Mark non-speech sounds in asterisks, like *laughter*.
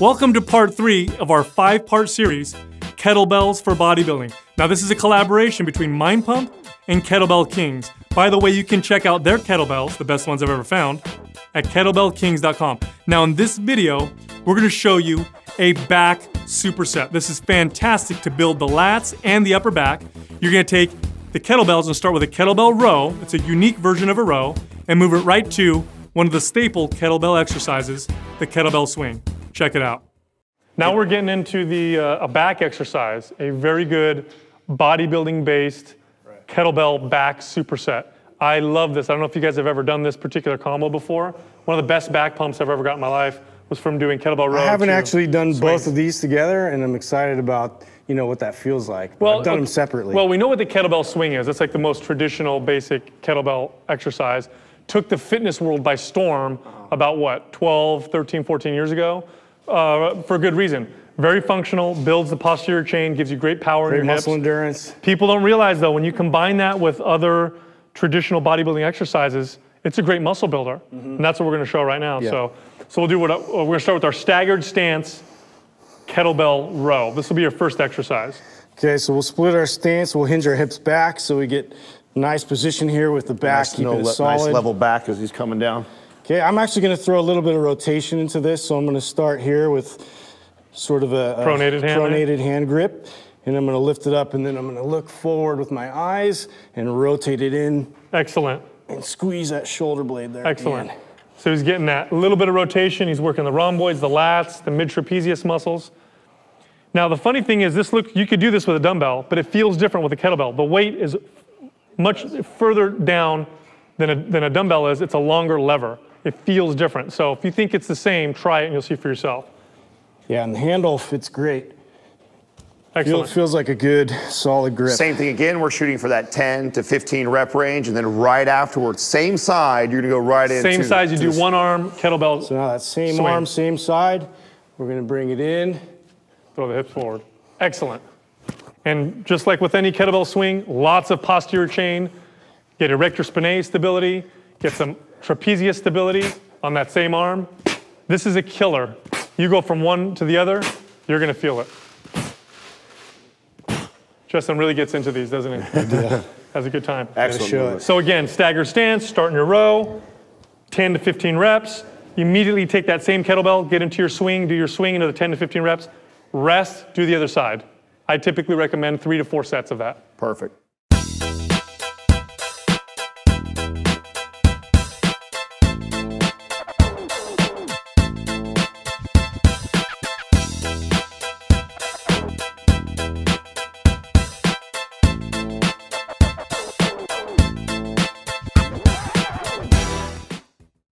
Welcome to part three of our five part series, Kettlebells for Bodybuilding. Now, this is a collaboration between Mind Pump and Kettlebell Kings. By the way, you can check out their kettlebells, the best ones I've ever found, at kettlebellkings.com. Now, in this video, we're gonna show you a back superset. This is fantastic to build the lats and the upper back. You're gonna take the kettlebells and start with a kettlebell row. It's a unique version of a row and move it right to one of the staple kettlebell exercises, the kettlebell swing. Check it out. Now we're getting into the uh, a back exercise, a very good bodybuilding based kettlebell back superset. I love this. I don't know if you guys have ever done this particular combo before. One of the best back pumps I've ever got in my life was from doing kettlebell row. I haven't actually done swing. both of these together, and I'm excited about you know what that feels like. Well, I've done okay, them separately. Well, we know what the kettlebell swing is. It's like the most traditional, basic kettlebell exercise. Took the fitness world by storm about what, 12, 13, 14 years ago, uh, for a good reason. Very functional, builds the posterior chain, gives you great power Great in your muscle hips. endurance. People don't realize though, when you combine that with other traditional bodybuilding exercises, it's a great muscle builder. And that's what we're gonna show right now. Yeah. So, so we'll do what, uh, we're gonna start with our staggered stance kettlebell row. This will be your first exercise. Okay, so we'll split our stance. We'll hinge our hips back so we get nice position here with the back, Nice, keeping no it solid. nice level back as he's coming down. Okay, I'm actually going to throw a little bit of rotation into this, so I'm going to start here with sort of a, a Pronated hand pronated hand grip, and I'm going to lift it up, and then I'm going to look forward with my eyes and rotate it in Excellent. and squeeze that shoulder blade there. Excellent. So he's getting that little bit of rotation. He's working the rhomboids, the lats, the mid trapezius muscles. Now the funny thing is, this look you could do this with a dumbbell, but it feels different with a kettlebell. The weight is much further down than a, than a dumbbell is. It's a longer lever. It feels different. So if you think it's the same, try it and you'll see for yourself. Yeah, and the handle fits great. Feel, Excellent. feels like a good, solid grip. Same thing again, we're shooting for that 10 to 15 rep range, and then right afterwards, same side, you're gonna go right into Same side. You do one arm kettlebell. So now that same Swing. arm, same side, we're going to bring it in. Throw the hips forward. Excellent. And just like with any kettlebell swing, lots of posterior chain, get erector spinae stability, get some trapezius stability on that same arm. This is a killer. You go from one to the other, you're gonna feel it. Justin really gets into these, doesn't he? *laughs* Has a good time. Excellent. show. So again, stagger stance, start in your row, 10 to 15 reps. Immediately take that same kettlebell, get into your swing, do your swing into the 10 to 15 reps. Rest, do the other side. I typically recommend three to four sets of that. Perfect.